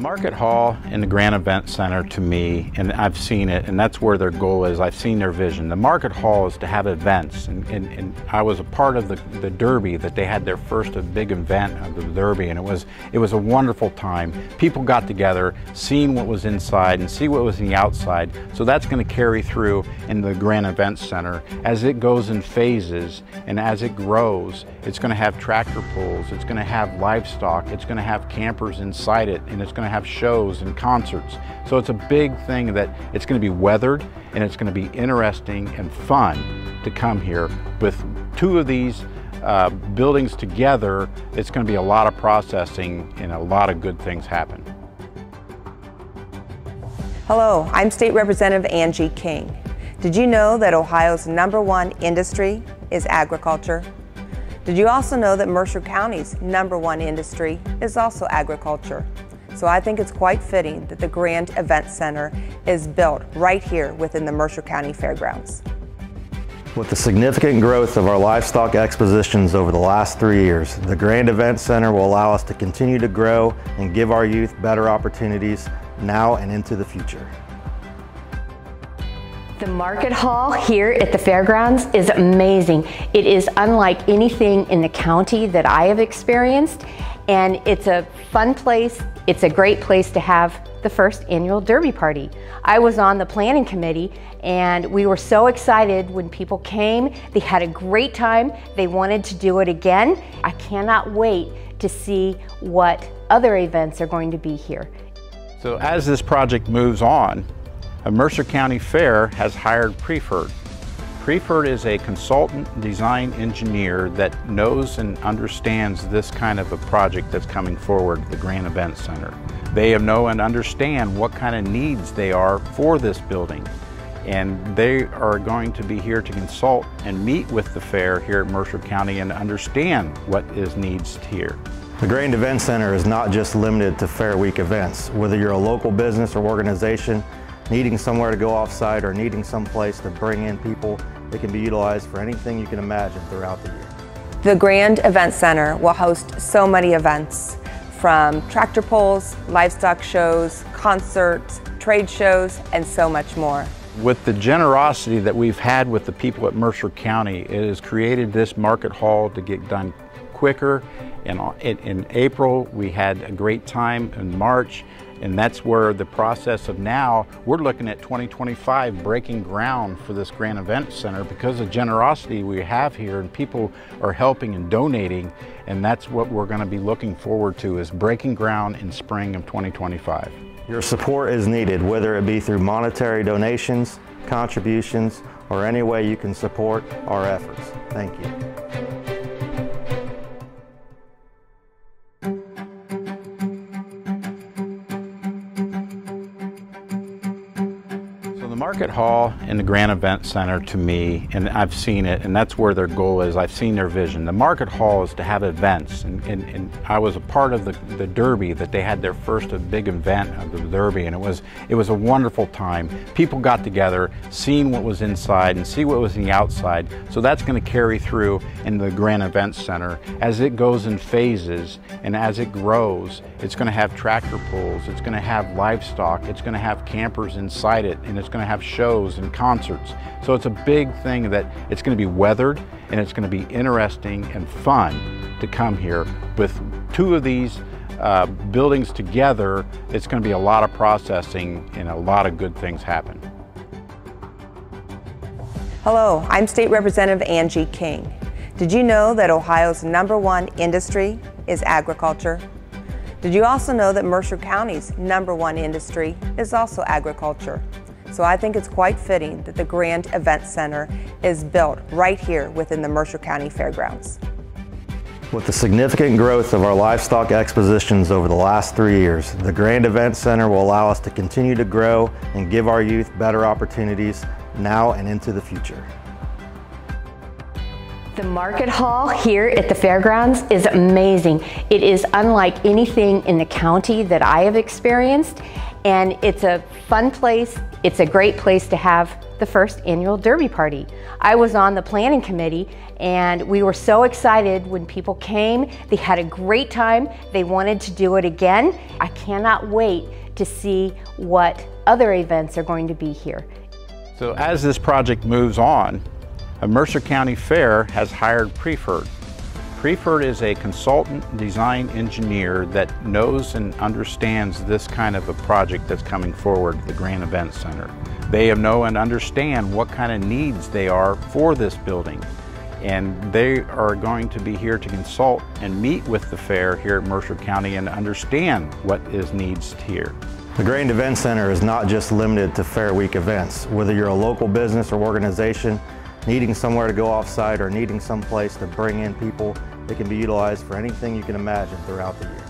the Market Hall and the Grand Event Center to me, and I've seen it, and that's where their goal is. I've seen their vision. The Market Hall is to have events, and, and, and I was a part of the, the Derby that they had their first big event of the Derby, and it was it was a wonderful time. People got together, seeing what was inside and see what was in the outside. So that's going to carry through in the Grand Event Center as it goes in phases, and as it grows, it's going to have tractor pulls, it's going to have livestock, it's going to have campers inside it, and it's going to have shows and concerts. So it's a big thing that it's going to be weathered and it's going to be interesting and fun to come here. With two of these uh, buildings together, it's going to be a lot of processing and a lot of good things happen. Hello, I'm State Representative Angie King. Did you know that Ohio's number one industry is agriculture? Did you also know that Mercer County's number one industry is also agriculture? So I think it's quite fitting that the Grand Event Center is built right here within the Mercer County Fairgrounds. With the significant growth of our livestock expositions over the last three years, the Grand Event Center will allow us to continue to grow and give our youth better opportunities now and into the future. The market hall here at the fairgrounds is amazing. It is unlike anything in the county that I have experienced and it's a fun place. It's a great place to have the first annual Derby party. I was on the planning committee and we were so excited when people came. They had a great time. They wanted to do it again. I cannot wait to see what other events are going to be here. So as this project moves on, a Mercer County Fair has hired Prefert Prefert is a consultant design engineer that knows and understands this kind of a project that's coming forward, the Grand Event Center. They know and understand what kind of needs they are for this building. And they are going to be here to consult and meet with the fair here at Mercer County and understand what is needs here. The Grand Event Center is not just limited to Fair Week events. Whether you're a local business or organization, needing somewhere to go off-site or needing some place to bring in people that can be utilized for anything you can imagine throughout the year. The Grand Event Center will host so many events from tractor pulls, livestock shows, concerts, trade shows, and so much more. With the generosity that we've had with the people at Mercer County, it has created this market hall to get done quicker. In, in, in April, we had a great time in March. And that's where the process of now, we're looking at 2025 breaking ground for this Grand Event Center because of generosity we have here and people are helping and donating. And that's what we're going to be looking forward to is breaking ground in spring of 2025. Your support is needed, whether it be through monetary donations, contributions, or any way you can support our efforts. Thank you. Market Hall and the Grand Event Center to me, and I've seen it, and that's where their goal is. I've seen their vision. The Market Hall is to have events, and, and, and I was a part of the, the Derby that they had their first big event of the Derby, and it was it was a wonderful time. People got together, seeing what was inside and see what was in the outside. So that's going to carry through in the Grand Event Center as it goes in phases, and as it grows, it's going to have tractor pulls, it's going to have livestock, it's going to have campers inside it, and it's going to have shows and concerts. So it's a big thing that it's going to be weathered and it's going to be interesting and fun to come here. With two of these uh, buildings together, it's going to be a lot of processing and a lot of good things happen. Hello, I'm State Representative Angie King. Did you know that Ohio's number one industry is agriculture? Did you also know that Mercer County's number one industry is also agriculture? So I think it's quite fitting that the Grand Event Center is built right here within the Mercer County Fairgrounds. With the significant growth of our livestock expositions over the last three years, the Grand Event Center will allow us to continue to grow and give our youth better opportunities now and into the future. The market hall here at the fairgrounds is amazing. It is unlike anything in the county that I have experienced and it's a fun place. It's a great place to have the first annual Derby Party. I was on the planning committee and we were so excited when people came. They had a great time. They wanted to do it again. I cannot wait to see what other events are going to be here. So as this project moves on, a Mercer County Fair has hired Prefert. Prefert is a consultant design engineer that knows and understands this kind of a project that's coming forward, the Grand Event Center. They know and understand what kind of needs they are for this building. And they are going to be here to consult and meet with the fair here at Mercer County and understand what is needs here. The Grand Event Center is not just limited to Fair Week events. Whether you're a local business or organization needing somewhere to go off-site or needing some place to bring in people, it can be utilized for anything you can imagine throughout the year.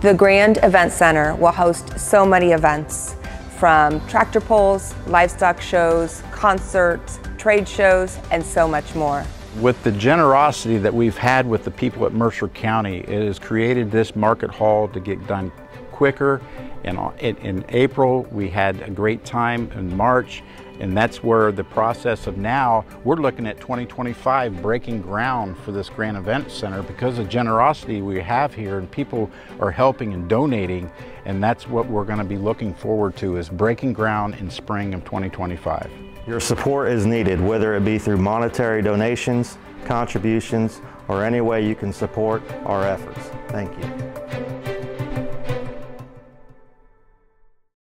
The Grand Event Center will host so many events from tractor pulls, livestock shows, concerts, trade shows, and so much more. With the generosity that we've had with the people at Mercer County, it has created this market hall to get done quicker. In, in April, we had a great time in March, and that's where the process of now, we're looking at 2025 breaking ground for this Grand Event Center because of generosity we have here and people are helping and donating, and that's what we're gonna be looking forward to is breaking ground in spring of 2025. Your support is needed, whether it be through monetary donations, contributions, or any way you can support our efforts. Thank you.